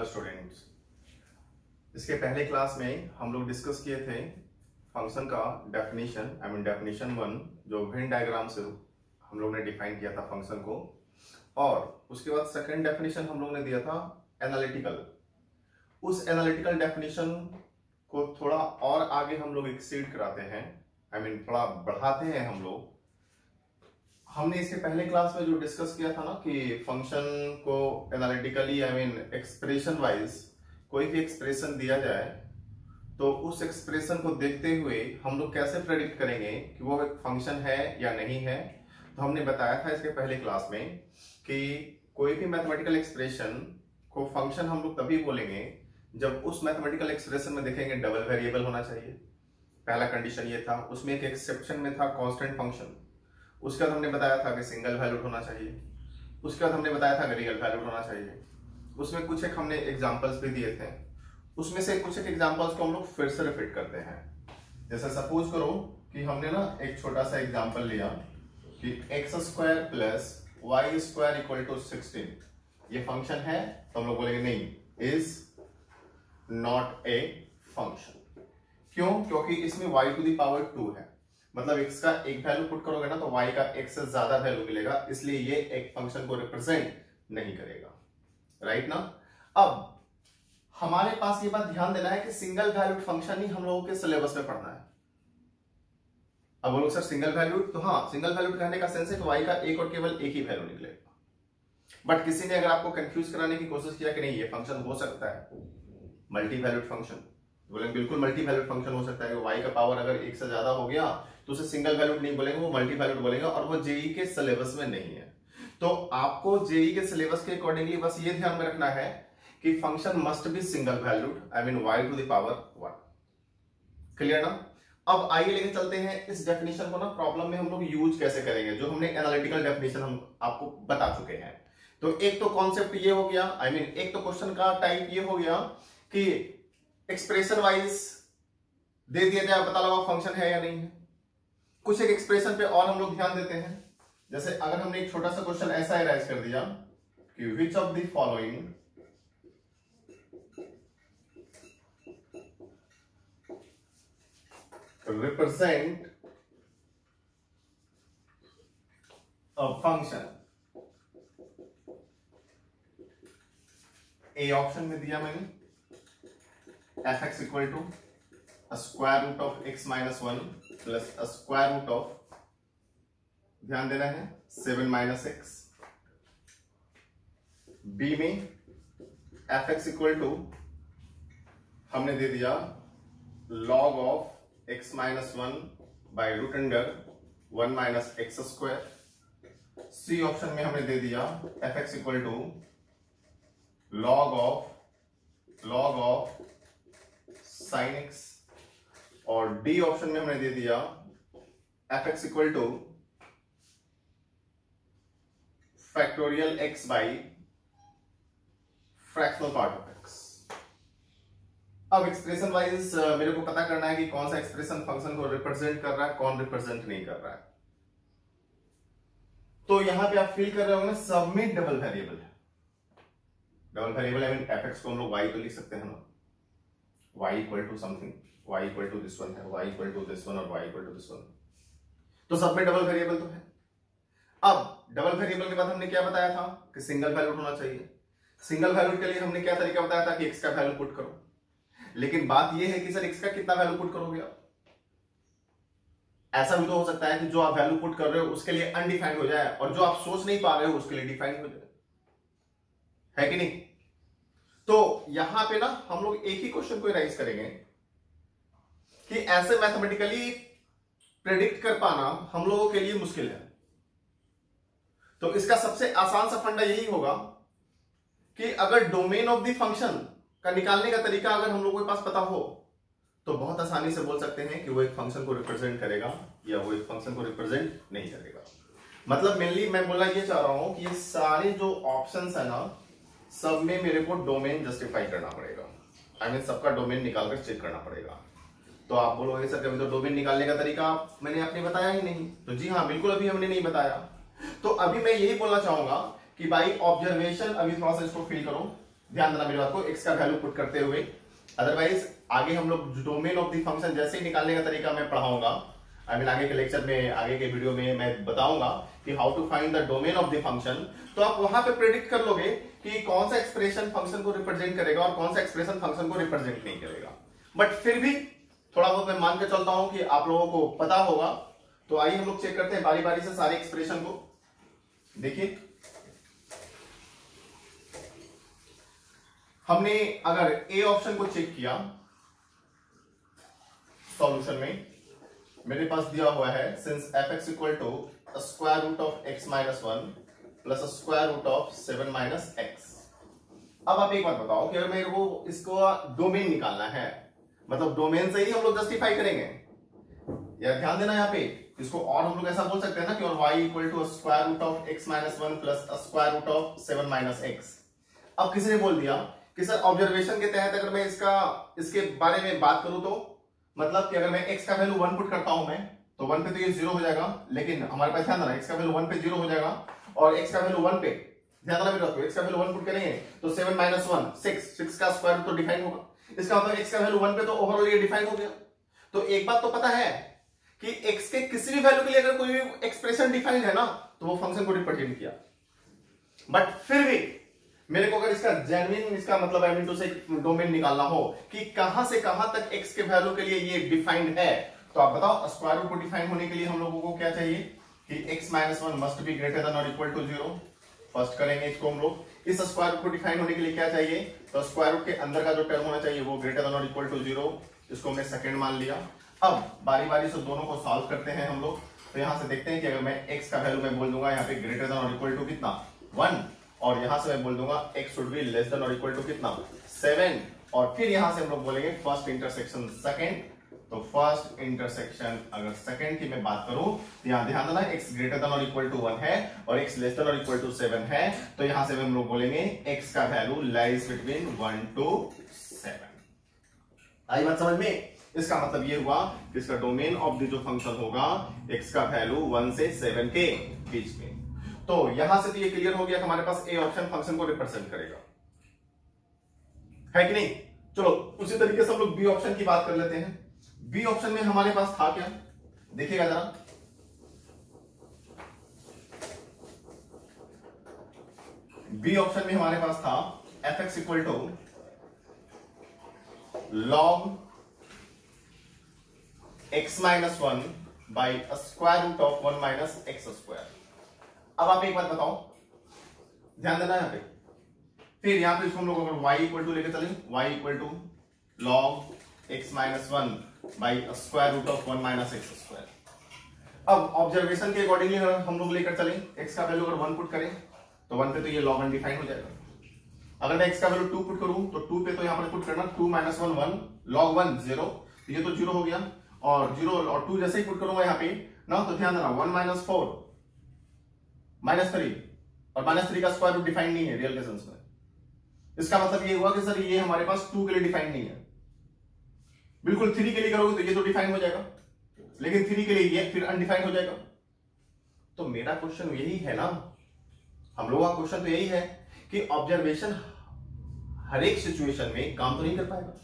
Hello students इसके पहले class में हम लोग डिस्कस किए थे फ़ंक्शन का definition I mean definition one जो वेन डायग्राम से हम लोग ने डिफाइन किया था फ़ंक्शन को। और उसके बाद सेकंड डेफिनेशन हम लोग ने दिया था एनालिटिकल उस एनालिटिकल डेफिनेशन को थोड़ा और आगे हम लोग एक्सीड कराते हैं आई I मीन mean, थोड़ा बढ़ाते हैं हम लोग। हमने इसके पहले क्लास में जो डिस्कस किया था ना कि फ़ंक्शन को analytically I mean expression wise कोई भी एक्सप्रेशन दिया जाए तो उस एक्सप्रेशन को देखते हुए हम लोग कैसे प्रेडिक्ट करेंगे कि वो एक फ़ंक्शन है या नहीं है? तो हमने बताया था इसके पहले क्लास में कि कोई भी मैथमेटिकल एक्सप्रेशन को फ़ंक्शन हम लोग तभी बोलेंगे जब उस मैथमेटिकल एक्सप्रेशन में देखेंगे डबल वेरिएबल होना चाहिए। पहला कंडीशन ये था, उसमें एक एक्सेप्शन में था कांस्टेंट फ़ंक्शन उसके बाद हमने बताया था कि सिंगल वैल्यूड होना चाहिए। उसके बाद हमने बताया था कि रियल वैल्यूड होना चाहिए। उसमें कुछ एक हमने एग्जाम्पल्स भी दिए थे। उसमें से कुछ एक एग्जाम्पल्स को हम लोग फिर से रिपीट करते हैं। जैसे सपोज़ करो कि हमने ना एक छोटा सा एग्ज़ाम्पल लिया कि x square plus y square equal to sixteen ये फ़ंक्शन है तो हम लोग बोलेंगे नहीं इज़ नॉट ए फ़ंक्शन क्यों? क्योंकि इसमें y टू दावर टू है। मतलब x का एक वैल्यू पुट करोगे ना तो y का x से ज़्यादा वैल्यू मिलेगा, इसलिए ये एक फ़ंक्शन को रिप्रेजेंट नहीं करेगा। राइट ना अब, हमारे पास ये बात ध्यान देना है कि सिंगल वैल्यूड फ़ंक्शन ही हम लोगों के सिलेबस में पढ़ना है। अब बोलो सर सिंगल वैल्यूड तो हाँ सिंगल वैल्यूड कहने का सेंस है कि वाई का एक और केवल एक ही वैल्यू निकलेगा बट किसी ने अगर आपको कंफ्यूज कराने की कोशिश किया कि नहीं, ये फ़ंक्शन हो सकता है। मल्टी वैल्यूड फ़ंक्शन बोलेंगे, बिल्कुल मल्टी वैल्यूड फ़ंक्शन हो सकता है वाई का पावर अगर एक से ज़्यादा हो गया तो उसे सिंगल वैल्यूड नहीं बोलेंगे वो मल्टी वैल्यूड बोलेंगे और वो जेई के सिलेबस में नहीं है। तो आपको जेई के सिलेबस के अकॉर्डिंगली बस ये ध्यान में रखना है कि function must be single valued I mean y to the power one clear ना? अब आइए लेके चलते हैं इस डेफिनेशन को ना प्रॉब्लम में हम लोग यूज़ कैसे करेंगे जो हमने एनालिटिकल डेफिनेशन हम आपको बता चुके हैं। तो एक तो कॉन्सेप्ट ये हो गया आई I मीन mean, एक तो क्वेश्चन का टाइप ये हो गया कि एक्सप्रेशन वाइज दे दिया जाए पता लगा फ़ंक्शन है या नहीं है। कुछ एक एक्सप्रेशन पे और हम लोग ध्यान देते हैं। जैसे अगर हमने एक छोटा सा क्वेश्चन ऐसा राइज कर दिया कि which of the following represent a function A option में दिया मैंने। F x equal to square root of x minus one plus square root of ध्यान देना है सेवन माइनस एक्स बी में एफ़ एक्स इक्वल टू हमने दे दिया log of x minus one by root under one minus x square C option में हमने दे दिया f x equal to log of log of sine D option में हमने दे दिया f x equal to factorial x by fractional part of x अब expression wise मेरे को पता करना है कि कौन सा एक्सप्रेशन फ़ंक्शन को रिप्रेजेंट कर रहा है, कौन रिप्रेजेंट नहीं कर रहा है। तो यहाँ पे आप फील कर रहे होंगे सब में डबल वेरिएबल है। Double variable I mean f x को हम लोग वाई तो लिख सकते हैं ना। Y equal to something y equal to this one है, y equal to this one और y equal to this one तो सब में डबल वेरिएबल तो है। अब डबल वेरिएबल के बाद हमने क्या बताया था कि सिंगल वैल्यूड होना चाहिए। सिंगल वैल्यूड के लिए हमने क्या तरीका बताया था कि x का वैल्यू पुट करो। लेकिन बात यह है कि सर x का कितना वैल्यू पुट करोगे आप? ऐसा भी तो हो सकता है कि जो आप वैल्यू पुट कर रहे हो, उसके लिए अनडिफाइंड हो जाए और जो आप सोच नहीं पा रहे हो, उसके लिए डिफाइंड हो जाए। है कि नहीं? तो यहाँ पे ना हम लोग एक ही क्वेश्चन को राइज करेंगे। कि ऐसे मैथमेटिकली प्रेडिक्ट कर पाना हम लोगों के लिए मुश्किल है। तो इसका सबसे आसान सा फंडा यही होगा कि अगर डोमेन ऑफ़ द फ़ंक्शन का निकालने का तरीका अगर हम लोगों के पास पता हो तो बहुत आसानी से बोल सकते हैं कि वो एक फ़ंक्शन को रिप्रेजेंट करेगा या वो एक फ़ंक्शन को रिप्रेजेंट नहीं करेगा। मतलब मेनली मैं बोलना ये चाह रहा हूँ कि ये सारे जो ऑप्शन है ना सब में मेरे को डोमेन जस्टिफाई करना पड़ेगा। आई I मीन mean, सबका डोमेन निकालकर चेक करना पड़ेगा। तो आप बोलोगे सर, कभी तो डोमेन निकालने का तरीका मैंने आपने बताया ही नहीं। तो जी हाँ बिल्कुल अभी हमने नहीं बताया। तो अभी मैं यही बोलना चाहूँगा कि भाई ऑब्जर्वेशन अभी थोड़ा सा इसको फील करो। ध्यान देना मेरी बात को एक्स का वैल्यू पुट करते हुए। अदरवाइज़ आगे हम लोग डोमेन ऑफ़ द फ़ंक्शन जैसे ही निकालने का तरीका मैं पढ़ाऊँगा। आई मीन आगे के लेक्चर में, आगे के वीडियो में मैं बताऊँगा कि how to find the domain of the function तो आप वहाँ पे प्रेडिक्ट कर लोगे कि कौन सा एक्सप्रेशन फ़ंक्शन को रिप्रेजेंट करेगा और कौन सा एक्सप्रेशन फ़ंक्शन को रिप्रेजेंट नहीं करेगा। बट फिर भी थोड़ा बहुत मैं मान के चलता हूँ कि आप लोगों को पता होगा। तो आइए हम लोग चेक करते हैं बारी बारी से सारे एक्सप्रेशन को। देखिए। हमने अगर ए ऑप्शन को चेक किया सॉल्यूशन में, मेरे पास दिया हुआ है since f x equal to square root of x minus one plus square root of seven minus x अब आप एक बात बताओ कि अगर मेरे को इसको डोमेन निकालना है मतलब डोमेन से ही हम लोग जस्टिफाई करेंगे। या ध्यान देना यहाँ पे, इसको और हम लोग ऐसा बोल सकते हैं ना कि और y equal to square root of x minus one plus square root of seven minus x अब किसी ने बोल दिया कि सर ऑब्जर्वेशन के तहत अगर मैं इसका, इसके बारे में बात करूँ तो मतलब कि अगर मैं x का वैल्यू वन पुट करता हूँ मैं तो वन पे तो ये ज़ीरो हो जाएगा, लेकिन हमारे पास ध्यान x का वैल्यू वन पे ज़ीरो हो जाएगा, और एक्स का वैल्यू वन पे, ध्यान देना मेरे x का वैल्यू वन पुट करेंगे तो seven minus one six six का स्क्वायर तो डिफाइन होगा। इसका मतलब x का वैल्यू वन पे तो ओवरऑल ये डिफाइन हो गया। तो एक बात तो पता है कि x के किसी भी वैल्यू के लिए अगर कोई भी एक्सप्रेशन डिफाइंड है ना तो वो फ़ंक्शन को रिप्रेजेंट किया। बट फिर भी, मेरे को अगर इसका जेनविन इसका मतलब आई टू से डोमेन निकालना हो कि कहाँ से कहाँ तक x के वैल्यू के लिए ये डिफाइंड है तो आप बताओ स्क्वायर रूट को डिफाइन होने के लिए हम लोगों को क्या चाहिए? कि x minus one must be greater than और इक्वल टू ज़ीरो फ़र्स्ट करेंगे इसको हम लोग। इस स्क्वायर रूट को डिफाइन होने के लिए क्या चाहिए? तो स्क्वायर रूट के अंदर का जो टर्म होना चाहिए वो ग्रेटर देन और इक्वल टू ज़ीरो इसको हमने सेकंड मान लिया। अब बारी बारी से दोनों को सॉल्व करते हैं हम लोग। तो यहाँ से देखते हैं कि अगर मैं x का वैल्यू मैं बोल दूँगा, यहाँ पे ग्रेटर देन और इक्वल टू कितना? वन और यहाँ से मैं बोल दूँगा x should be less than और इक्वल टू कितना? सेवन और फिर यहाँ से हम लोग बोलेंगे फ़र्स्ट इंटरसेक्शन सेकंड तो फ़र्स्ट इंटरसेक्शन अगर सेकंड की मैं बात करूँ तो यहाँ ध्यान देना, x ग्रेटर देन और इक्वल टू वन है और x लेस देन और इक्वल टू सेवन है तो यहाँ से हम लोग बोलेंगे x का value lies between one to seven आई बात समझ में? इसका मतलब ये हुआ कि इसका डोमेन ऑफ़ द जो फ़ंक्शन होगा, x का वैल्यू वन से सेवन के बीच में। तो यहाँ से तो ये क्लियर हो गया हमारे पास ए ऑप्शन फ़ंक्शन को रिप्रेजेंट करेगा। है कि नहीं? चलो, उसी तरीके से हम लोग बी ऑप्शन की बात कर लेते हैं। बी ऑप्शन में हमारे पास था क्या? देखिएगा जरा। बी ऑप्शन में हमारे पास था f x equal to log x minus one by square root of one minus x square अब आप एक बात बताओ। ध्यान देना यहाँ पे। फिर यहाँ पे इसको हम लोग अगर y इक्वल टू लेकर चलें, y equal to log x minus one by square root of one minus x square अब ऑब्जर्वेशन के अकॉर्डिंगली हम लोग लेकर चले। एक्स का वैल्यू अगर वन पुट करें तो वन पे तो ये लॉग डिफाइन हो जाएगा। अगर मैं एक्स का वैल्यू टू पुट करूँ तो टू पे तो यहाँ पर पुट करना two minus one one log one zero ये तो ज़ीरो हो गया। और ज़ीरो और टू जैसे ही पुट करूँगा यहाँ पे, ना तो ध्यान देना one minus four minus three और माइनस थ्री का स्क्वायर रूट डिफाइन नहीं है रियल के सेंस में। इसका मतलब ये हुआ कि सर, ये हमारे पास टू के लिए डिफाइन नहीं है। बिल्कुल थ्री के लिए करोगे तो ये तो डिफाइन हो जाएगा। लेकिन थ्री के लिए ये, फिर अनडिफाइंड हो जाएगा। तो मेरा क्वेश्चन यही है ना। हम लोगों का क्वेश्चन तो यही है कि ऑब्जर्वेशन हर एक सिचुएशन में काम तो नहीं कर पाएगा।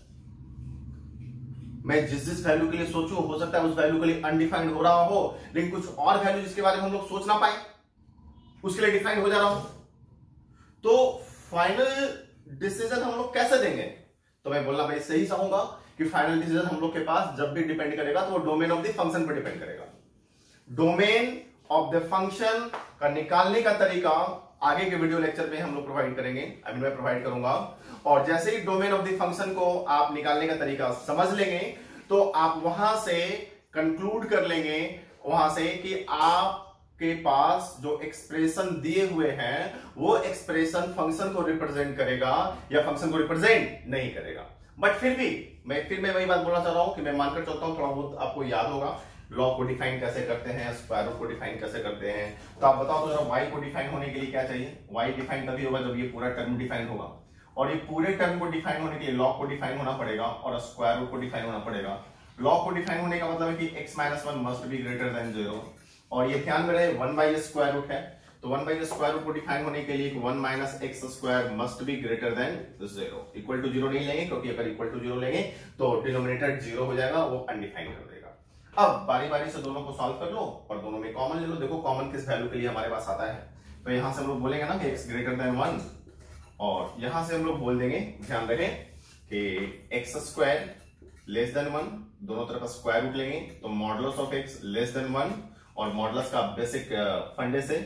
मैं जिस जिस वैल्यू के लिए सोचू, हो सकता है उस वैल्यू के लिए अनडिफाइंड हो रहा हो, लेकिन कुछ और वैल्यू जिसके बारे में हम लोग सोच ना पाए, उसके लिए डिफाइंड हो जा रहा हो। तो फाइनल डिसीज़न हम लोग कैसे देंगे? तो मैं बोलना भाई सही चाहूँगा कि फाइनल डिसीज़न हम लोग के पास जब भी डिपेंड करेगा तो वो डोमेन ऑफ़ द फ़ंक्शन पर डिपेंड करेगा। डोमेन ऑफ़ द फ़ंक्शन का निकालने का तरीका आगे के वीडियो लेक्चर में हम लोग प्रोवाइड करेंगे। आई मैं प्रोवाइड करूँगा। और जैसे ही डोमेन ऑफ़ द फ़ंक्शन को आप निकालने का तरीका समझ लेंगे तो आप वहाँ से कंक्लूड कर लेंगे, वहाँ से कि आप के पास जो एक्सप्रेशन दिए हुए हैं, वो एक्सप्रेशन फ़ंक्शन को रिप्रेजेंट करेगा या फ़ंक्शन को रिप्रेजेंट नहीं करेगा। बट फिर भी, मैं, फिर मैं वही बात बोलना चाह रहा हूँ कि मैं मानकर चलता हूँ, थोड़ा बहुत आपको याद होगा। लॉ को डिफाइन कैसे करते हैं स्क्वायर को डिफाइन कैसे करते हैं। तो आप बताओ तो जरा वाई को डिफाइन होने के लिए क्या चाहिए? वाई डिफाइन तभी होगा जब ये पूरा टर्म डिफाइन होगा। और ये पूरे टर्म को डिफाइन होने के लिए लॉ को डिफाइन होना पड़ेगा और स्क्वायर रूट को डिफाइन होना पड़ेगा। लॉ को डिफाइन होने का मतलब है कि x minus one must be greater than zero और ये ध्यान में रहे वन बाई स्क्वायर रूट है। तो वन बाई स्क्वायर रूट को डिफाइन होने के लिए one minus x square must be greater than zero equal to zero नहीं लेंगे, क्योंकि अगर इक्वल टू ज़ीरो लेंगे तो डिनोमिनेटर ज़ीरो हो जाएगा, वो अनडिफाइंड कर देगा। अब बारी बारी से दोनों को सॉल्व कर लो, और दोनों में कॉमन ले लो। देखो कॉमन किस वैल्यू के लिए हमारे पास आता है? तो यहाँ से हम लोग बोलेंगे ना कि एक्स ग्रेटर देन वन और यहाँ से हम लोग बोल देंगे, ध्यान रखें कि x square less than one दोनों तरफ़ स्क्वायर रूट लेंगे तो modulus of x less than one और मॉडलस का बेसिक फंडे से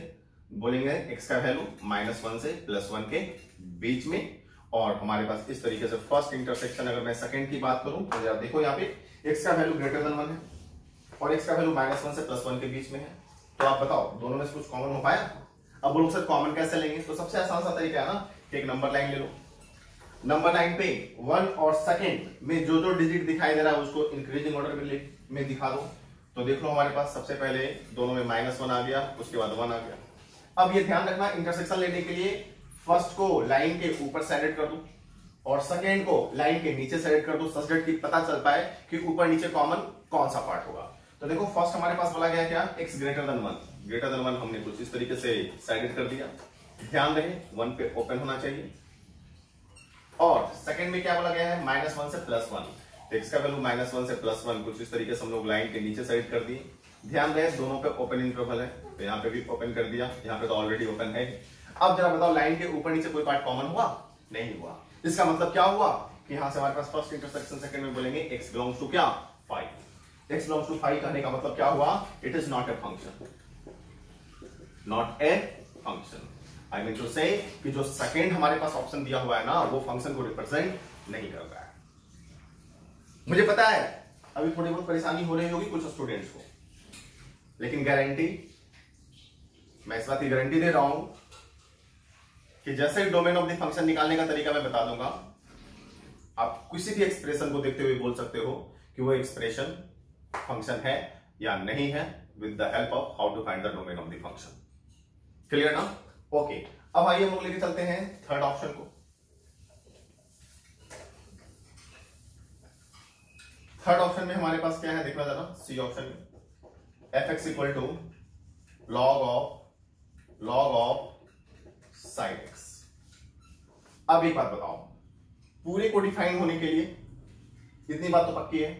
बोलेंगे एक्स का वैल्यू माइनस वन से प्लस वन के बीच में। और हमारे पास इस तरीके से फ़र्स्ट इंटरसेक्शन अगर मैं सेकंड की बात करूँ तो जरा देखो यहाँ पे एक्स का वैल्यू ग्रेटर देन वन है और एक्स का वैल्यू माइनस वन से प्लस वन के बीच में है। तो आप बताओ, दोनों में से कुछ कॉमन हो पाया? अब बोलो सर कॉमन कैसे लेंगे? तो सबसे आसान सा तरीका है ना, कि एक नंबर लाइन ले लो। नंबर लाइन पे वन और सेकंड में जो जो डिजिट दिखाई दे रहा है, उसको इंक्रीजिंग ऑर्डर में दिखा दो। तो देख लो हमारे पास सबसे पहले दोनों में माइनस वन आ गया, उसके बाद वन आ गया। अब ये ध्यान रखना इंटरसेक्शन लेने के लिए फ़र्स्ट को लाइन के ऊपर सेलेक्ट कर दो और सेकेंड को लाइन के नीचे सेलेक्ट कर दो सच की पता चल पाए कि ऊपर नीचे कॉमन कौन सा पार्ट होगा। तो देखो फ़र्स्ट हमारे पास बोला गया क्या? X greater than one greater than one हमने कुछ इस तरीके से साइडेड कर दिया। ध्यान रहे वन पे ओपन होना चाहिए। और सेकंड में क्या बोला गया है? माइनस वन से प्लस वन एक्स का वैल्यू माइनस वन से प्लस वन कुछ इस तरीके से हम लोग लाइन के नीचे साइड कर दिए। ध्यान रहे, दोनों पे ओपन इंटरवल है। तो यहाँ पे भी ओपन कर दिया, यहाँ पे तो ऑलरेडी ओपन है अब जरा बताओ लाइन के ऊपर नीचे कोई पार्ट कॉमन हुआ? नहीं हुआ। इसका मतलब क्या हुआ? कि यहाँ से हमारे पास फ़र्स्ट इंटरसेक्शन सेकंड में बोलेंगे एक्स बिलोंग्स टू क्या? Phi x belongs to phi कहने का मतलब क्या हुआ? It is not a function not a function I mean to say कि जो सेकंड हमारे पास ऑप्शन दिया हुआ है ना, वो फ़ंक्शन को रिप्रेजेंट नहीं कर रहा है। मुझे पता है, अभी थोड़ी बहुत परेशानी हो रही होगी कुछ स्टूडेंट्स को। लेकिन गारंटी मैं इस बात की गारंटी दे रहा हूँ कि जैसे डोमेन ऑफ़ द फ़ंक्शन निकालने का तरीका मैं बता दूँगा, आप किसी भी एक्सप्रेशन को देखते हुए बोल सकते हो कि वो एक्सप्रेशन फ़ंक्शन है या नहीं है with the help of how to find the domain of the function clear ना? ओके अब आइए हम लोग लेके चलते हैं थर्ड ऑप्शन को. थर्ड ऑप्शन में हमारे पास क्या है? देखना जरा सी ऑप्शन में. F x equal to log of log of sine x अब एक बात बताओ, पूरे को डिफाइन होने के लिए इतनी बात तो पक्की है?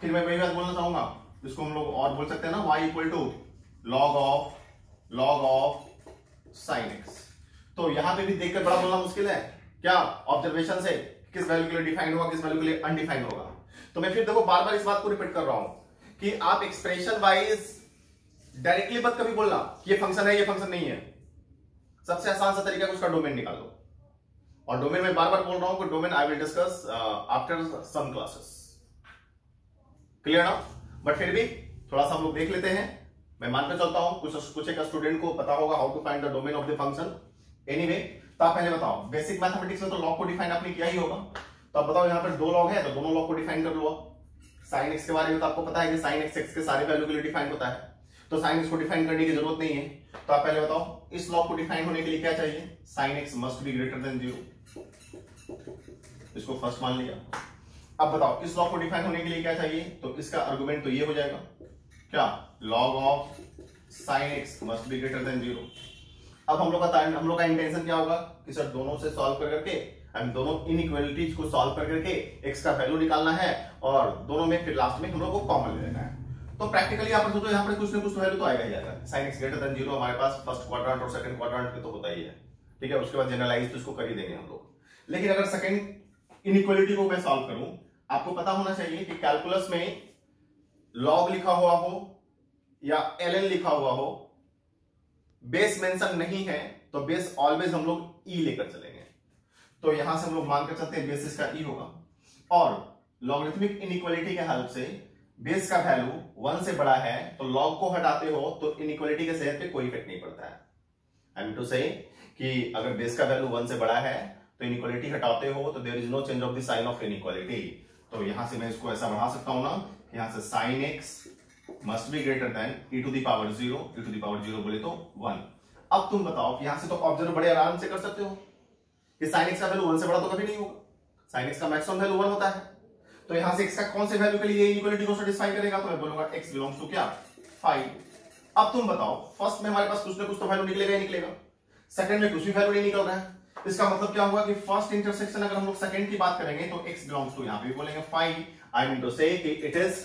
फिर मैं वही बात बोलना चाहूँगा, जिसको हम लोग और बोल सकते हैं ना y equal to log of log of sine x तो यहाँ पे भी देखकर बड़ा बोलना मुश्किल है। क्या ऑब्जर्वेशन से किस वैल्यू के लिए डिफाइंड होगा, किस वैल्यू के लिए अनडिफाइंड होगा? तो मैं फिर देखो बार बार इस बात को रिपीट कर रहा हूँ कि आप एक्सप्रेशन वाइज डायरेक्टली मत कभी बोलना ये फ़ंक्शन है, ये फ़ंक्शन नहीं है। सबसे आसान सा तरीका उसका डोमेन निकाल निकालो और डोमेन में बार बार बोल रहा हूँ कि domain I will discuss after some classes clear ना बट फिर भी थोड़ा सा हम लोग देख लेते हैं। मैं मान के चलता हूँ, कुछ कुछ एक स्टूडेंट को पता होगा how to find the domain of the function anyway तो आप पहले बताओ बेसिक मैथमेटिक्स में तो लॉग को डिफाइन आपने किया ही होगा। तो आप बताओ यहाँ पर दो लॉग है तो दोनों लॉग को डिफाइन कर लो। साइन एक्स के बारे में तो आपको पता है कि साइन एक्स एक्स के सारे वैल्यू के लिए डिफाइन होता है। तो साइन एक्स को डिफाइन करने की ज़रूरत नहीं है। तो आप पहले बताओ, इस लॉग को डिफाइन होने के लिए क्या चाहिए? Sine x must be greater than zero इसको फ़र्स्ट मान लिया। अब बताओ, इस लॉग को डिफाइन होने के लिए क्या चाहिए? तो इसका आर्गुमेंट तो ये हो जाएगा। क्या? Log of sine x must be greater than zero अब हम लोग का हम लोग का इंटेंशन क्या होगा? कि सर दोनों से सॉल्व कर करके हम दोनों इनइक्वालिटीज को सॉल्व कर करके एक्स का वैल्यू निकालना है और दोनों में फिर लास्ट में हम लोग को कॉमन ले लेना है। तो प्रैक्टिकली पर सोचो, यहाँ पर कुछ ना कुछ वैल्यू तो आएगा ही आएगा। Sine x greater than zero हमारे पास फ़र्स्ट क्वाड्रेंट और सेकंड क्वाड्रेंट में तो होता ही है। ठीक है, उसके बाद जनरलाइज तो इसको कर ही देंगे हम लोग। लेकिन अगर सेकंड इनइक्वालिटी को मैं सॉल्व करूँ, आपको पता होना चाहिए कि कैलकुलस में लॉग लिखा हुआ हो या एल लिखा हुआ हो बेस मेंशन नहीं है तो बेस ऑलवेज हम लोग ई e लेकर चलेंगे। तो यहाँ से हम लोग मानकर चलते हैं बेस इसका ई होगा। और लॉगरिथमिक इनइक्वालिटी के हेल्प से बेस का वैल्यू वन से बड़ा है तो लॉग को हटाते हो तो इनइक्वालिटी के सेहत पे कोई इफ़ेक्ट नहीं पड़ता है। आई मीन टू से कि अगर बेस का वैल्यू वन से बड़ा है तो इनइक्वालिटी हटाते हो तो there is no change of the sign of inequality तो यहाँ से मैं इसको ऐसा बढ़ा सकता हूँ ना, यहाँ से sine x must be greater than e to the power zero e to the power zero बोले तो वन अब तुम बताओ कि यहाँ से तो ऑब्ज़र्व बड़े आराम से कर सकते हो। कि साइन एक्स का वैल्यू वन से बड़ा तो कभी नहीं होगा। साइन एक्स का मैक्सिमम वैल्यू वन होता है। तो यहाँ से एक्स का कौन से वैल्यू के लिए इक्वलिटी को सेटिस्फाई करेगा? तो मैं बोलूँगा एक्स बिलोंग्स टू क्या? फाइव अब तुम बताओ फ़र्स्ट में हमारे पास कुछ ना कुछ तो वैल्यू निकलेगा ही निकलेगा। सेकंड में कुछ भी वैल्यू नहीं निकल रहा है। इसका मतलब क्या हुआ कि फ़र्स्ट इंटरसेक्शन अगर हम लोग सेकंड की बात करेंगे तो x बिलोंग्स टू यहाँ पे भी बोलेंगे phi I mean to say it is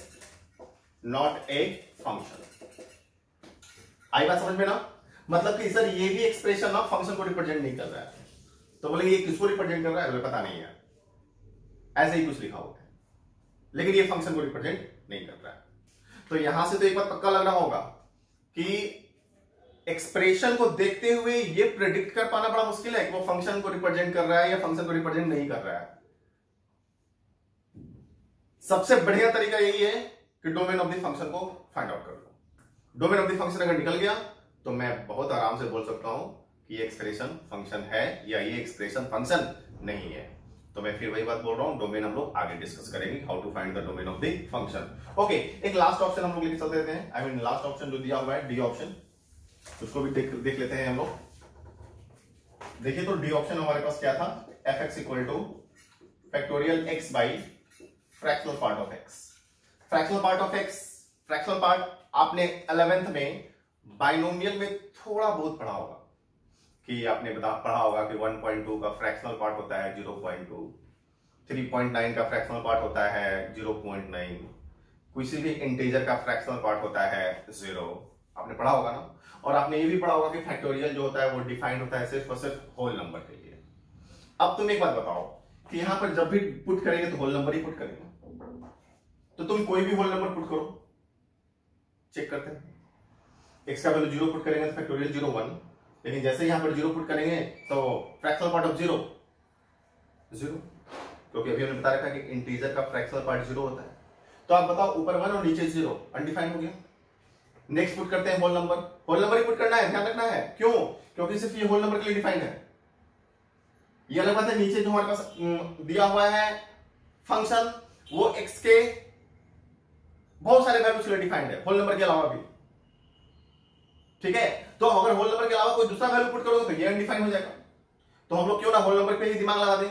not a function आई बात समझ में ना? मतलब कि सर ये भी एक्सप्रेशन ना फ़ंक्शन को रिप्रेजेंट नहीं कर रहा है। तो बोलेंगे ये किसको रिप्रेजेंट कर रहा है? पता नहीं है। ऐसे ही कुछ लिखा हुआ है। लेकिन ये फ़ंक्शन को रिप्रेजेंट नहीं कर रहा है। तो यहाँ से तो एक बार पक्का लग रहा होगा कि एक्सप्रेशन को देखते हुए ये प्रेडिक्ट कर पाना बड़ा मुश्किल है कि वो फ़ंक्शन को रिप्रेजेंट कर रहा है या फ़ंक्शन को रिप्रेजेंट नहीं कर रहा है। सबसे बढ़िया तरीका यही है कि डोमेन ऑफ़ द फ़ंक्शन को फाइंड आउट कर लो। डोमेन ऑफ़ द फ़ंक्शन अगर निकल गया तो मैं बहुत आराम से बोल सकता हूँ कि ये एक्सप्रेशन फ़ंक्शन है या ये एक्सप्रेशन फ़ंक्शन नहीं है। तो मैं फिर वही बात बोल रहा हूँ डोमेन हम लोग आगे डिस्कस करेंगे how to find the domain of the function okay एक लास्ट ऑप्शन हम लोग लेके चलते हैं। आई मीन लास्ट ऑप्शन जो दिया हुआ है डी ऑप्शन उसको भी देख देख लेते हैं हम लोग। देखिए तो डी ऑप्शन हमारे पास क्या था? F x equal to factorial x by fractional part of x fractional part of x fractional part आपने इलेवेंथ में बाइनोमियल में थोड़ा बहुत पढ़ा होगा। कि आपने बता, पढ़ा होगा कि 1.2 का फ्रैक्शनल पार्ट होता है 0.2 3.9 का फ्रैक्शनल पार्ट होता है 0.9 किसी भी इंटीजर का फ्रैक्शनल पार्ट होता है ज़ीरो आपने पढ़ा होगा ना? और आपने ये भी पढ़ा होगा कि फैक्टोरियल जो होता है वो डिफाइंड होता है सिर्फ़ और सिर्फ़ होल नंबर के लिए. अब तुम एक बात बताओ कि यहाँ पर जब भी पुट करेंगे तो होल नंबर ही पुट करेंगे? तो तुम कोई भी होल नंबर पुट करो। चेक करते हैं। एक्स का वैल्यू ज़ीरो पुट करेंगे तो फैक्टोरियल ज़ीरो वन लेकिन जैसे यहाँ पर ज़ीरो पुट करेंगे तो fractional part of zero zero क्योंकि अभी हमने बता रखा कि इंटीजर का फ्रैक्शनल पार्ट ज़ीरो होता है। तो आप बताओ, ऊपर वन और नीचे ज़ीरो अनडिफाइंड हो गया। नेक्स्ट पुट करते हैं होल नंबर होल नंबर ही पुट करना है, ध्यान रखना है। क्यों? क्योंकि सिर्फ़ ये होल नंबर के लिए डिफाइंड है। ये अलग बात है, नीचे जो हमारे पास दिया हुआ है फ़ंक्शन वो एक्स के बहुत सारे वैल्यूज़ के लिए डिफाइंड है होल नंबर के अलावा भी। ठीक है? तो अगर होल नंबर के अलावा कोई दूसरा वैल्यू पुट करोगे तो ये अनडिफाइंड हो जाएगा। तो हम लोग क्यों ना होल नंबर पे ही दिमाग लगा दें?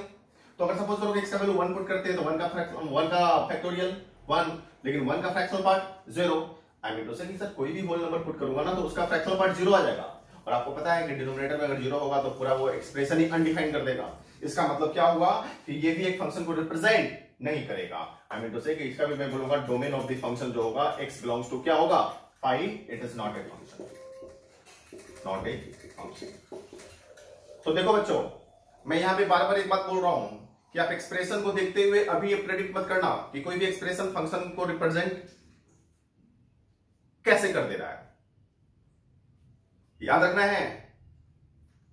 तो अगर सपोज़ करो एक्स का वैल्यू वन पुट करते हैं तो वन का फ्रैक्शन वन का फैक्टोरियल वन लेकिन वन का fractional part zero I mean to say sir, कोई भी होल नंबर पुट करूँगा ना तो उसका फ्रैक्शनल पार्ट ज़ीरो आ जाएगा। और आपको पता है कि डिनोमिनेटर में अगर ज़ीरो होगा तो पूरा वो एक्सप्रेशन ही अनडिफाइन कर देगा। इसका मतलब क्या हुआ? कि ये भी एक फ़ंक्शन को रिप्रेजेंट नहीं करेगा। आई मीन टू से इसका भी मैं बोलूँगा डोमेन ऑफ़ द फ़ंक्शन जो होगा एक्स बिलोंग्स टू क्या होगा? Five it is not a function not a function तो देखो बच्चों, मैं यहाँ पे बार बार एक बात बोल रहा हूँ कि आप एक्सप्रेशन को देखते हुए अभी ये प्रेडिक्ट मत करना कि कोई भी एक्सप्रेशन फ़ंक्शन को रिप्रेजेंट कैसे कर दे रहा है। याद रखना है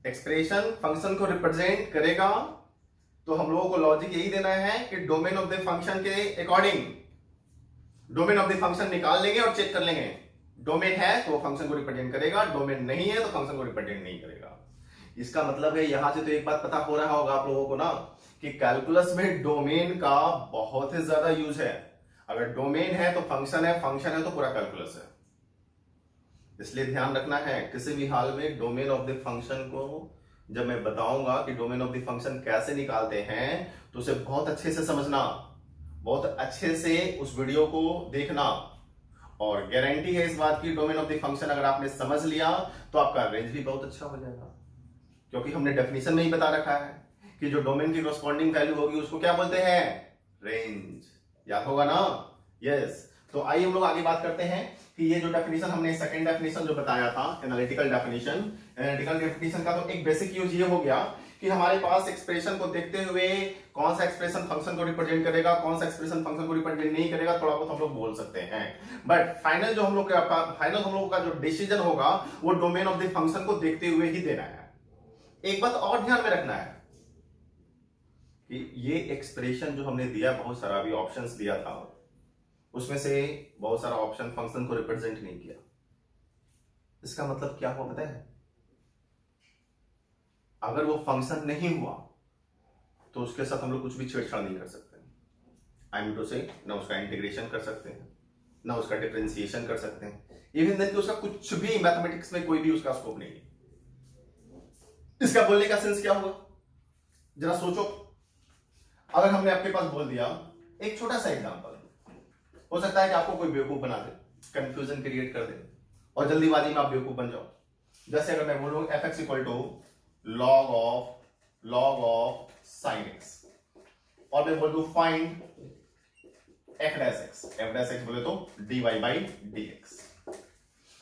एक्सप्रेशन फ़ंक्शन को रिप्रेजेंट करेगा तो हम लोगों को लॉजिक यही देना है कि डोमेन ऑफ़ द फ़ंक्शन के according domain of the function निकाल लेंगे और चेक कर लेंगे। डोमेन है तो फ़ंक्शन को रिप्रेजेंट करेगा, डोमेन नहीं है तो फ़ंक्शन को रिप्रेजेंट नहीं करेगा। इसका मतलब है, यहाँ से तो एक बात पता हो रहा होगा आप लोगों को ना, कि कैलकुलस में डोमेन का बहुत ही ज़्यादा यूज़ है। अगर डोमेन है तो फ़ंक्शन है फ़ंक्शन है तो पूरा कैलकुलस है। इसलिए ध्यान रखना है, किसी भी हाल में डोमेन ऑफ़ द फ़ंक्शन को जब मैं बताऊँगा कि डोमेन ऑफ़ द फ़ंक्शन कैसे निकालते हैं तो उसे बहुत अच्छे से समझना, बहुत अच्छे से उस वीडियो को देखना। और गारंटी है इस बात की डोमेन ऑफ़ द फ़ंक्शन अगर आपने समझ लिया तो आपका रेंज भी बहुत अच्छा हो जाएगा। क्योंकि हमने डेफिनेशन में ही बता रखा है कि जो डोमेन की कॉरस्पॉन्डिंग वैल्यू होगी, उसको क्या बोलते हैं? रेंज याद होगा ना? यस तो आइए हम लोग आगे बात करते हैं कि ये जो डेफिनेशन हमने सेकंड डेफिनेशन जो बताया था एनालिटिकल डेफिनेशन एनालिटिकल डेफिनेशन का तो एक बेसिक यूज़ ये हो गया। कि हमारे पास एक्सप्रेशन को देखते हुए कौन सा एक्सप्रेशन फ़ंक्शन को रिप्रेजेंट करेगा, कौन सा एक्सप्रेशन फ़ंक्शन को रिप्रेजेंट नहीं करेगा, थोड़ा बहुत हम लोग बोल सकते हैं। बट फाइनल जो हम लोग फाइनल हम लोग का जो डिसीज़न होगा, वो डोमेन ऑफ़ द फ़ंक्शन को देखते हुए ही देना है। एक बात और ध्यान में रखना है कि ये एक्सप्रेशन जो हमने दिया, बहुत सारा अभी ऑप्शंस दिया था। उसमें से बहुत सारा ऑप्शन फ़ंक्शन को रिप्रेजेंट नहीं किया। इसका मतलब क्या हुआ है अगर वो फ़ंक्शन नहीं हुआ तो उसके साथ हम लोग कुछ भी छेड़छाड़ नहीं कर सकते। आई मीन टू से ना उसका इंटीग्रेशन कर सकते हैं, ना उसका डिफ्रेंसिएशन कर सकते हैं। इवन देन उसका कुछ भी मैथमेटिक्स में कोई भी उसका स्कोप नहीं है। इसका बोलने का सेंस क्या हुआ जरा सोचो। अगर हमने आपके पास बोल दिया, एक छोटा सा एग्ज़ाम्पल हो सकता है कि आपको कोई बेवकूफ़ बना दे कंफ्यूजन क्रिएट कर दे, और जल्दीबाजी में आप बेवकूफ़ बन जाओ। जैसे अगर मैं बोलूँ f x equal to log of log of sine x और मैं बोल दू find f dash x f dash x बोले तो d y by d x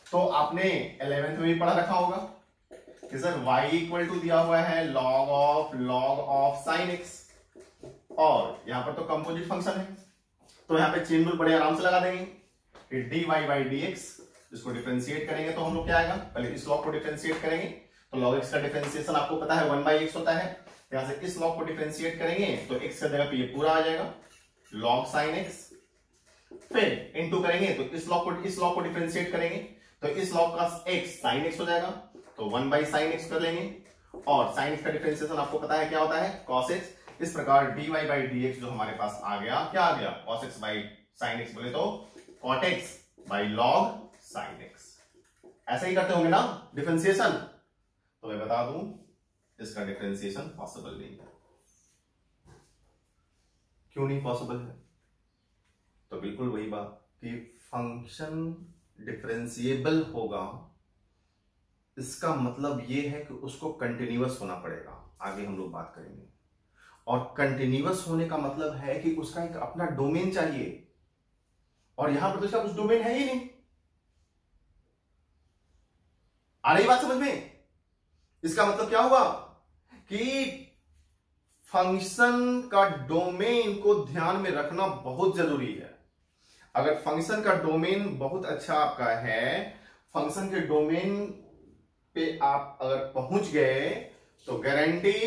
तो आपने इलेवेंथ में भी पढ़ा रखा होगा कि सर y इक्वल टू दिया हुआ है log of log of sin x. और यहाँ पर तो कंपोजिट फ़ंक्शन है। तो यहाँ पे चेन रूल बड़े आराम से लगा देंगे कि dy बाई डी एक्स इसको डिफ्रेंशिएट करेंगे तो हम लोग क्या आएगा? पहले इस लॉग को डिफ्रेंशिएट करेंगे। तो log x का डिफ्रेंशिएशन आपको पता है वन बाई एक्स होता है। यहाँ से इस लॉग को डिफ्रेंशिएट करेंगे तो x का जगह पे ये पूरा आ जाएगा। log sin x, फिर इनटू करेंगे तो इस लॉग को, इस लॉग को डिफ्रेंशिएट करेंगे तो इस लॉग का x sin x हो जाएगा। तो वन बाई साइन एक्स कर लेंगे। और साइन एक्स का डिफ्रेंशिएशन आपको पता है क्या होता है? cos x, इस प्रकार dy बाई डी एक्स जो हमारे पास आ गया, क्या आ गया? cos x by sine x बोले तो cot x by log sin x ऐसा ही करते होंगे ना? डिफ्रेंशिएशन तो मैं बता दूँ, इसका डिफ्रेंसिएशन पॉसिबल नहीं है। क्यों नहीं पॉसिबल है? तो बिल्कुल वही बात कि फ़ंक्शन डिफरेंशिएबल होगा, इसका मतलब यह है कि उसको कंटिन्यूस होना पड़ेगा। आगे हम लोग बात करेंगे। और कंटिन्यूस होने का मतलब है कि उसका एक अपना डोमेन चाहिए। और यहाँ पर तो इसका कुछ डोमेन है ही नहीं। आ रही बात समझ में? इसका मतलब क्या हुआ? कि फ़ंक्शन का डोमेन को ध्यान में रखना बहुत ज़रूरी है। अगर फ़ंक्शन का डोमेन बहुत अच्छा आपका है फ़ंक्शन के डोमेन पे आप अगर पहुँच गए तो गारंटी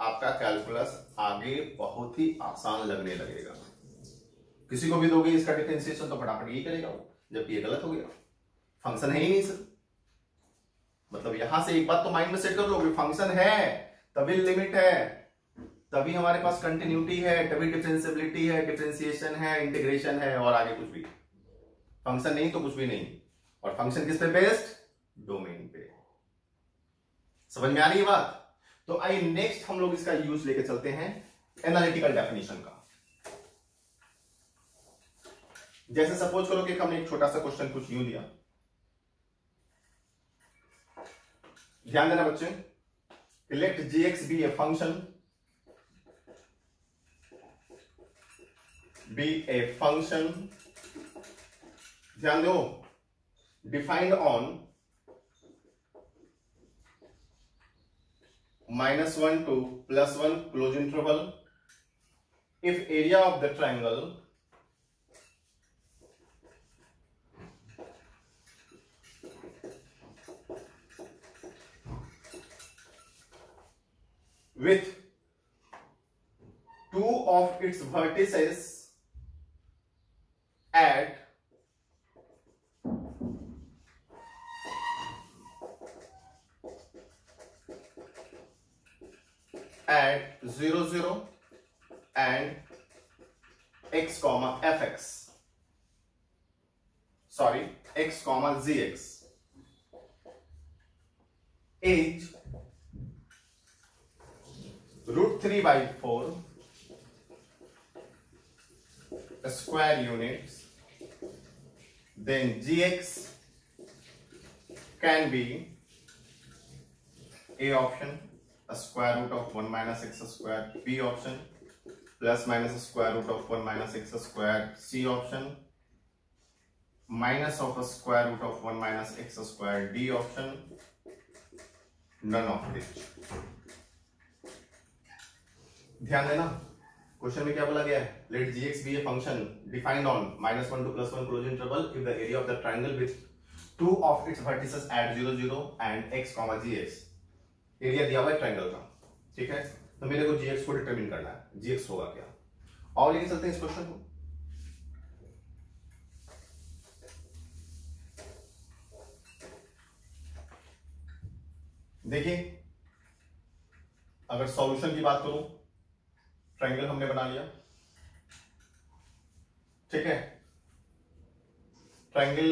आपका कैलकुलस आगे बहुत ही आसान लगने लगेगा। किसी को भी दोगे इसका डिफरेंशिएशन तो फटाफट यही करेगा वो, जबकि ये गलत हो गया। फ़ंक्शन है ही नहीं सर मतलब यहाँ से एक बात तो माइंड में सेट कर लो फ़ंक्शन है, तभी लिमिट है, तभी हमारे पास कंटिन्यूटी है, तभी डिफरेंशियबिलिटी है डिफरेंशिएशन है इंटीग्रेशन है, और आगे कुछ भी। फ़ंक्शन नहीं तो कुछ भी नहीं। और फ़ंक्शन किस पे बेस्ड डोमेन पे। समझ में आ रही है बात? तो आइए नेक्स्ट हम लोग इसका यूज़ लेके चलते हैं एनालिटिकल डेफिनेशन का। जैसे सपोज़ करो कि हमने एक छोटा सा क्वेश्चन कुछ यूँ दिया। ध्यान देना बच्चे। Let g x be a function be a function ध्यान दो। Defined on minus one to plus one close interval if area of the triangle with two of its vertices at at 0 0 and x comma fx. Sorry x comma zx. Age root 3 by 4 square units then gx can be a option a square root of 1 minus x square b option plus minus a square root of 1 minus x square c option minus of a square root of 1 minus x square d option none of which ध्यान देना। Question में क्या बोला गया है? Let g x be a function defined on minus one to plus one close interval if the area of the triangle with two of its vertices at zero zero and x comma g x area दिया हुआ है triangle का। ठीक है? तो मेरे को जी x को डिटरमिन करना है। जी एक्स होगा क्या? और लेके चलते हैं इस क्वेश्चन को। देखिए, अगर सॉल्यूशन की बात करूँ ट्राइंगल हमने बना लिया। ठीक है? ट्राइंगल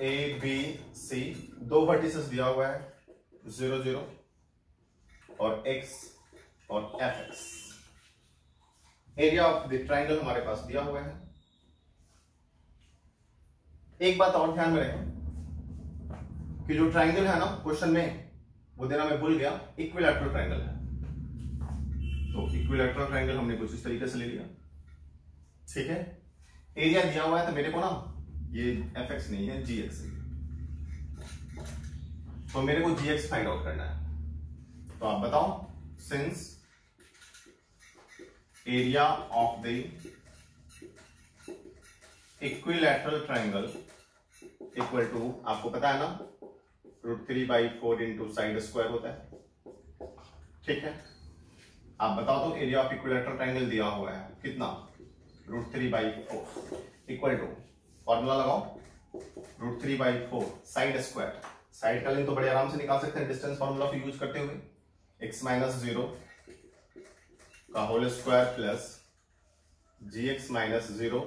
ए बी सी दो वर्टिसेस दिया हुआ है। ज़ीरो ज़ीरो और एक्स और f x area of the triangle हमारे पास दिया हुआ है। एक बात और ध्यान में रखें कि जो ट्राइंगल है ना क्वेश्चन में, वो देना मैं भूल गया इक्विलेटरल ट्राइंगल है। तो इक्विलेटरल ट्राइंगल हमने कुछ इस तरीके से ले लिया। ठीक है? एरिया दिया हुआ है तो मेरे को ना, ये एफ़ एक्स नहीं है जी एक्स तो मेरे को जी एक्स फाइंड आउट करना है। तो आप बताओ since area of the equilateral triangle equal to आपको पता है ना root three by four into side square होता है। ठीक है? आप बताओ तो एरिया ऑफ़ इक्विलेटरल ट्राइंगल दिया हुआ है। कितना? Root three by four equal to formula लगाओ। Root three by four side square side का लेंथ तो बड़े आराम से निकाल सकते हैं। डिस्टेंस फॉर्मूला को यूज़ करते हुए। एक्स माइनस ज़ीरो का whole square plus g x minus zero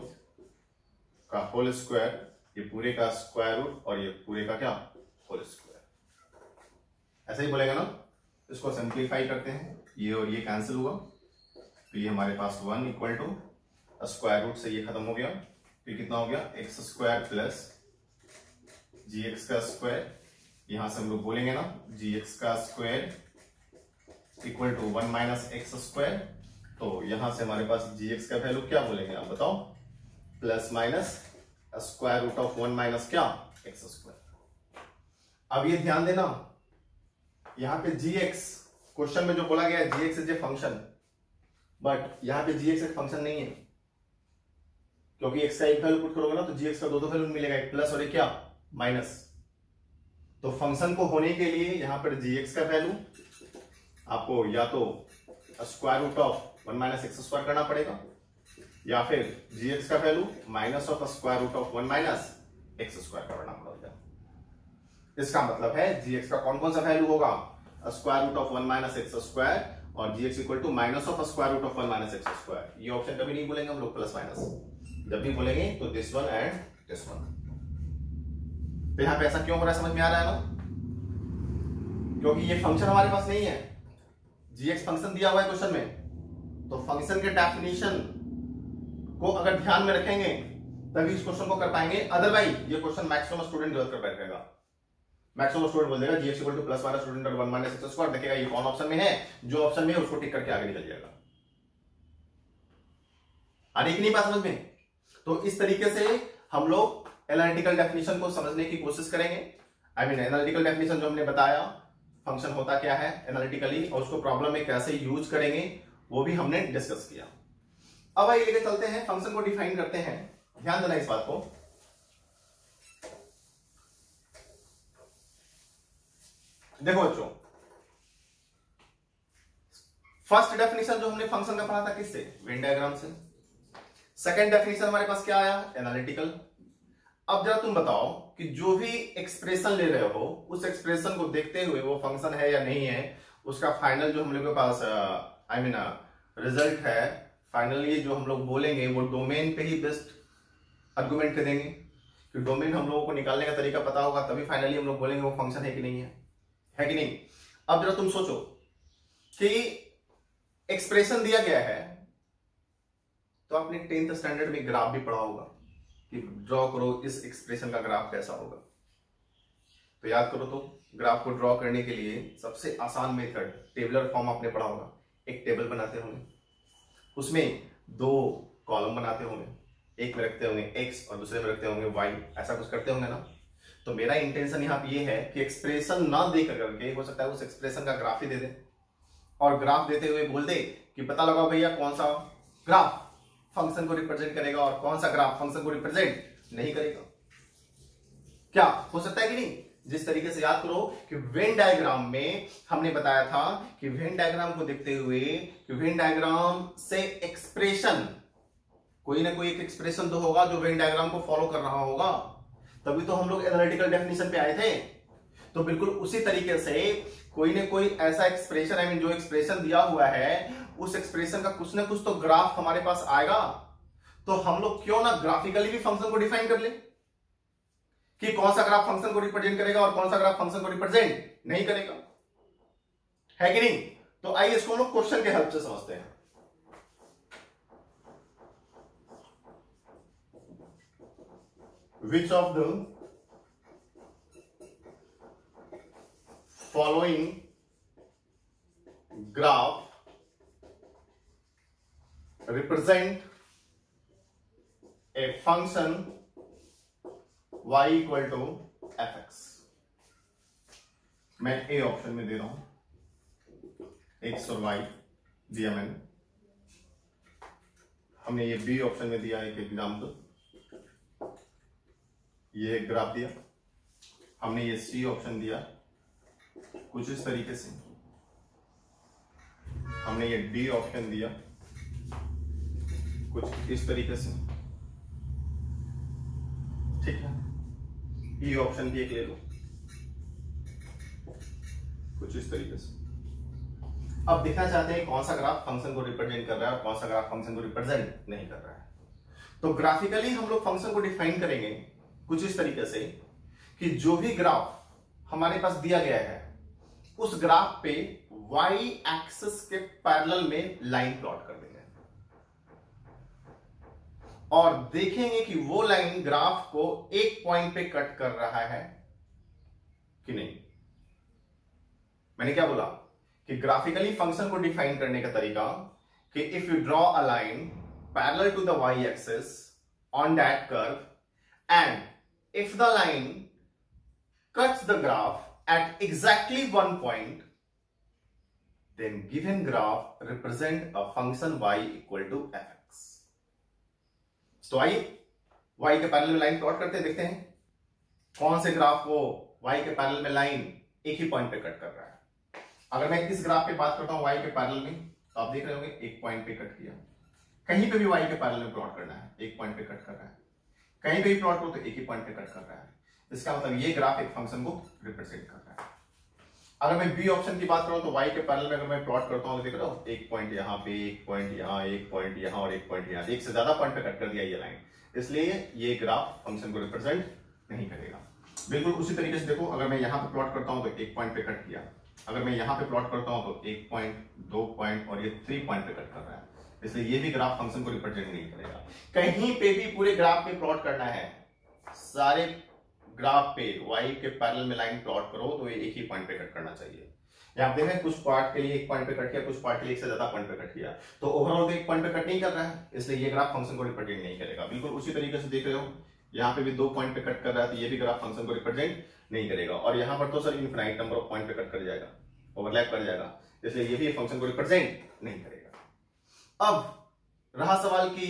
का होल स्क्वायर ये पूरे का स्क्वायर रूट और ये पूरे का क्या? होल स्क्वायर ऐसे ही बोलेगा ना? इसको सिंप्लीफाई करते हैं। ये और ये कैंसिल हुआ। तो ये हमारे पास one equal to square root से ये खत्म हो गया। तो कितना हो गया? X square plus g x का स्क्वायर यहाँ से हम लोग बोलेंगे ना जी एक्स का square equal to one minus x square तो यहाँ से हमारे पास जी एक्स का वैल्यू क्या बोलेंगे? आप बताओ। Plus minus square root of one minus क्या? एक्स स्क्वायर अब ये ध्यान देना। यहाँ पे जी एक्स क्वेश्चन में जो बोला गया g x is a function but यहाँ पे जी एक्स एक फ़ंक्शन नहीं है। क्योंकि एक्स का एक वैल्यू पुट करोगे ना तो जी एक्स का दो दो वैल्यू मिलेगा, एक प्लस और एक क्या? माइनस तो फ़ंक्शन को होने के लिए यहाँ पर जी एक्स का वैल्यू आपको या तो square root of one minus x square करना पड़ेगा, या फिर जी एक्स का value minus of square root of one minus x square करना पड़ेगा। इसका मतलब है जी एक्स का कौन कौन सा वैल्यू होगा? Square root of one minus x square और g x equal to minus of square root of one minus x square ये ऑप्शन कभी नहीं बोलेंगे हम लोग प्लस माइनस जब भी बोलेंगे तो this one and this one तो यहाँ पे ऐसा क्यों हो रहा है, समझ में आ रहा है ना? क्योंकि ये फ़ंक्शन हमारे पास नहीं है। जी एक्स फ़ंक्शन दिया हुआ है क्वेश्चन में। तो फ़ंक्शन के डेफिनेशन को अगर ध्यान में रखेंगे, तभी इस क्वेश्चन को कर पाएँगे। अदरवाइज़ ये क्वेश्चन मैक्सिमम स्टूडेंट गलत कर बैठेगा। मैक्सिमम स्टूडेंट बोल देगा g x equal to plus minus student और वन माइनस एक्स स्क्वायर देखेगा ये कौन ऑप्शन में है? जो ऑप्शन में है, उसको टिक करके आगे निकल जाएगा। अरे नहीं बात समझ में? तो इस तरीके से हम लोग एनालिटिकल डेफिनेशन को समझने की कोशिश करेंगे। आई मीन एनालिटिकल डेफिनेशन जो हमने बताया फ़ंक्शन होता क्या है एनालिटिकली और उसको प्रॉब्लम में कैसे यूज़ करेंगे, वो भी हमने डिस्कस किया। अब आइए लेके चलते हैं फ़ंक्शन को डिफाइन करते हैं। ध्यान देना इस बात को। देखो बच्चों फ़र्स्ट डेफिनेशन जो हमने फ़ंक्शन का पढ़ा था किससे? वेन डायग्राम से। सेकंड डेफिनेशन हमारे पास क्या आया? एनालिटिकल अब जरा तुम बताओ कि जो भी एक्सप्रेशन ले रहे हो, उस एक्सप्रेशन को देखते हुए वो फ़ंक्शन है या नहीं है, उसका फाइनल जो हम लोग के पास आई मीन रिज़ल्ट है फाइनली जो हम लोग बोलेंगे, वो डोमेन पे ही बेस्ट आर्गुमेंट देंगे कि डोमेन हम लोगों को निकालने का तरीका पता होगा, तभी फाइनली हम लोग बोलेंगे वो फ़ंक्शन है कि नहीं है। है कि नहीं? अब जरा तुम सोचो कि एक्सप्रेशन दिया गया है तो आपने टेंथ स्टैंडर्ड में ग्राफ भी पढ़ा होगा कि ड्रॉ करो, इस एक्सप्रेशन का ग्राफ कैसा होगा। तो याद करो तो ग्राफ को ड्रॉ करने के लिए सबसे आसान मेथड टेबलर फॉर्म आपने पढ़ा होगा। एक टेबल बनाते होंगे, उसमें दो कॉलम बनाते होंगे, एक में रखते होंगे एक्स और दूसरे में रखते होंगे वाई ऐसा कुछ करते होंगे ना? तो मेरा इंटेंशन यहाँ पे ये है कि एक्सप्रेशन ना दे करके, हो सकता है उस एक्सप्रेशन का ग्राफ ही दे दे। और ग्राफ देते हुए बोल दे कि पता लगाओ भैया कौन सा ग्राफ फ़ंक्शन को रिप्रेजेंट करेगा और कौन सा ग्राफ फ़ंक्शन को रिप्रेजेंट नहीं करेगा। क्या? हो सकता है कि नहीं? जिस तरीके से याद करो कि वेन डायग्राम में हमने बताया था कि वेन डायग्राम को देखते हुए कि वेन डायग्राम से एक्सप्रेशन कोई ना कोई एक एक्सप्रेशन तो होगा जो वेन डायग्राम को फॉलो कर रहा होगा। तभी तो हम लोग एनालिटिकल डेफिनेशन पे आए थे। तो बिल्कुल उसी तरीके से कोई ना कोई ऐसा एक्सप्रेशन आई मीन जो एक्सप्रेशन दिया हुआ है, उस एक्सप्रेशन का कुछ ना कुछ तो ग्राफ हमारे पास आएगा। तो हम लोग क्यों ना ग्राफिकली भी फ़ंक्शन को डिफाइन कर ले? कि कौन सा ग्राफ फ़ंक्शन को रिप्रेजेंट करेगा और कौन सा ग्राफ फ़ंक्शन को रिप्रेजेंट नहीं करेगा? है कि नहीं? तो आइए इसको हम लोग क्वेश्चन के हेल्प से समझते हैं। Which of the following graph represent a function y equal to fx मैं ए ऑप्शन में दे रहा हूँ एक्स और वाई दिया मैंने हमने ये बी ऑप्शन में दिया एक एग्ज़ाम्पल ये एक ग्राफ दिया। हमने ये सी ऑप्शन दिया। कुछ इस तरीके से। हमने ये डी ऑप्शन दिया। कुछ इस तरीके से। ठीक है? ई e ऑप्शन भी एक ले लो। कुछ इस तरीके से। अब देखना चाहते हैं कौन सा ग्राफ फ़ंक्शन को रिप्रेजेंट कर रहा है और कौन सा ग्राफ फ़ंक्शन को रिप्रेजेंट नहीं कर रहा है। तो ग्राफिकली हम लोग फ़ंक्शन को डिफाइन करेंगे। कुछ इस तरीके से कि जो भी ग्राफ हमारे पास दिया गया है, उस ग्राफ पे y एक्सिस के पैरेलल में लाइन प्लॉट कर देंगे। और देखेंगे कि वो लाइन ग्राफ को एक पॉइंट पे कट कर रहा है कि नहीं। मैंने क्या बोला? कि ग्राफिकली फ़ंक्शन को डिफाइन करने का तरीका कि if you draw a line parallel to the y axis on that curve and if the line cuts the graph at exactly one point then given graph represent a function y equal to f तो आइए y के parallel में line plot करते देखते हैं। कौन से graph को y के पैरेलल में लाइन एक ही पॉइंट पे कट कर रहा है? अगर मैं इस ग्राफ पे बात करता हूँ वाई के पैरल में तो आप देख रहे होंगे एक पॉइंट पे कट किया। कहीं पे भी वाई के पैरल में प्लॉट करना है, एक पॉइंट पे कट कर रहा है। कहीं पे भी प्लॉट करो तो एक ही पॉइंट पे कट कर रहा है। इसका मतलब ये ग्राफ एक फ़ंक्शन को रिप्रेजेंट कर रहा है। अगर मैं बी ऑप्शन की बात करूँ तो वाई के पैरल में अगर मैं प्लॉट करता हूँ, देख रहा हूँ एक पॉइंट यहाँ पे, एक पॉइंट यहाँ, एक पॉइंट यहाँ और एक पॉइंट यहाँ। एक से ज़्यादा पॉइंट पे कट कर दिया ये लाइन इसलिए ये ग्राफ फ़ंक्शन को रिप्रेजेंट नहीं करेगा। बिल्कुल उसी तरीके से देखो, अगर मैं यहाँ पे प्लॉट करता हूँ तो एक पॉइंट पे कट किया। अगर मैं यहाँ पे प्लॉट करता हूँ तो एक पॉइंट दो पॉइंट और ये थ्री पॉइंट पे कट कर रहा है। इसलिए ये भी ग्राफ फ़ंक्शन को रिप्रेजेंट नहीं करेगा। कहीं पे भी पूरे ग्राफ पे प्लॉट करना है, सारे ग्राफ पे वाई के पैरेलल में लाइन प्लॉट करो तो ये एक ही पॉइंट पे कट करना चाहिए। आप देखें कुछ पार्ट के लिए एक पॉइंट पे कट किया, कुछ पार्ट के लिए एक से ज़्यादा पॉइंट पे कट किया। तो ओवरऑल तो एक पॉइंट पे कट नहीं कर रहा है, इसलिए ये ग्राफ फ़ंक्शन को रिप्रेजेंट नहीं करेगा। बिल्कुल उसी तरीके से देख रहे हो, यहाँ पे भी दो पॉइंट पे कट कर रहा है तो ये भी ग्राफ फ़ंक्शन को रिप्रेजेंट नहीं करेगा। और यहाँ पर तो sir infinite number of point पे कट कर जाएगा ओवरलैप कर जाएगा, इसलिए ये भी फ़ंक्शन को रिप्रेजेंट नहीं करेगा। अब रहा सवाल कि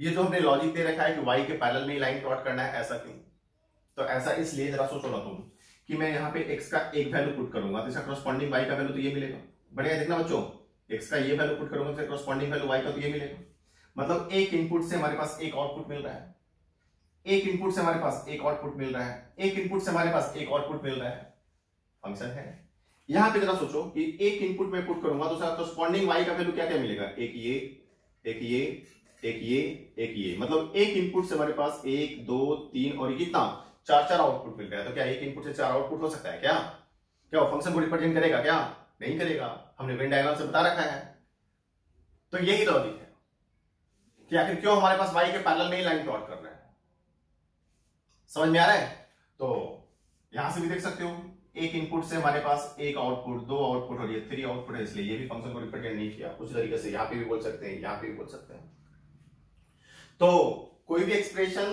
ये जो हमने लॉजिक दे रखा है कि y के पैरेलल में लाइन प्लॉट करना है, ऐसा क्यों? तो ऐसा इसलिए जरा सोचो ना तुम कि मैं यहाँ पे x का एक वैल्यू पुट करूँगा तो इसका करस्पॉन्डिंग y का वैल्यू तो ये मिलेगा। बढ़िया, देखना बच्चों एक्स का ये वैल्यू पुट करूँगा तो करस्पॉन्डिंग वैल्यू y का तो ये मिलेगा। मतलब एक इनपुट से हमारे पास एक आउटपुट मिल रहा है। एक इनपुट से हमारे पास एक आउटपुट मिल रहा है। एक इनपुट से हमारे पास एक आउटपुट मिल रहा है। फ़ंक्शन है। यहाँ पे जरा सोचो कि एक इनपुट में पुट करूँगा तो करस्पॉन्डिंग वाई का वैल्यू क्या क्या मिलेगा? एक ये एक ये एक ये एक ये। मतलब एक इनपुट से हमारे पास एक, दो, तीन और कितना? चार चार आउटपुट मिल है तो क्या एक इनपुट से चार आउटपुट हो सकता है क्या? क्या फ़ंक्शन को रिप्रेजेंट करेगा क्या? नहीं करेगा। हमने वेन डायग्राम से बता रखा है। तो यही लॉजिक है। कि आखिर क्यों हमारे पास वाई के पैरेलल में ही लाइन प्लॉट कर रहे हैं? समझ में आ रहा है? तो यहाँ से भी देख सकते हो। एक इनपुट से हमारे पास एक आउटपुट दो आउटपुट और ये थ्री आउटपुट है इसलिए ये भी फ़ंक्शन को रिप्रेजेंट नहीं किया। उस तरीके से यहाँ पे भी बोल सकते हैं यहाँ पे भी बोल सकते हैं। तो कोई भी एक्सप्रेशन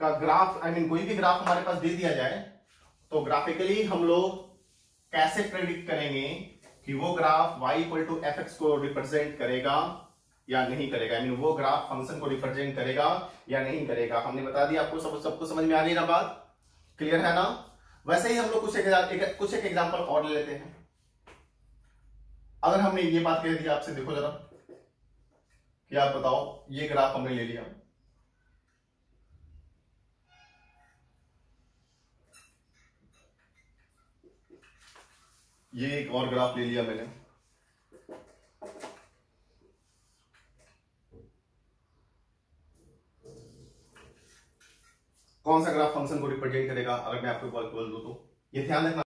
का graph I I mean mean, कोई भी ग्राफ हमारे पास दे दिया जाए तो ग्राफिकली हम लोग कैसे प्रेडिक्ट करेंगे कि वो graph y equal to f x को रिप्रेजेंट करेगा या नहीं करेगा? आई I मीन mean, वो ग्राफ फ़ंक्शन को रिप्रेजेंट करेगा या नहीं करेगा? हमने बता दिया आपको सब सबको समझ में आ रही ना बात? क्लियर है ना? वैसे ही हम लोग कुछ एक, कुछ एक एग्ज़ाम्पल और ले लेते हैं। अगर हमने ये बात कह दी आपसे देखो जरा कि आप बताओ ये ग्राफ हमने ले लिया। ये एक और ग्राफ ले लिया मैंने। कौन सा ग्राफ फ़ंक्शन को रिप्रेजेंट करेगा? अगर मैं आपको बोल दू तो। ये ध्यान रखना।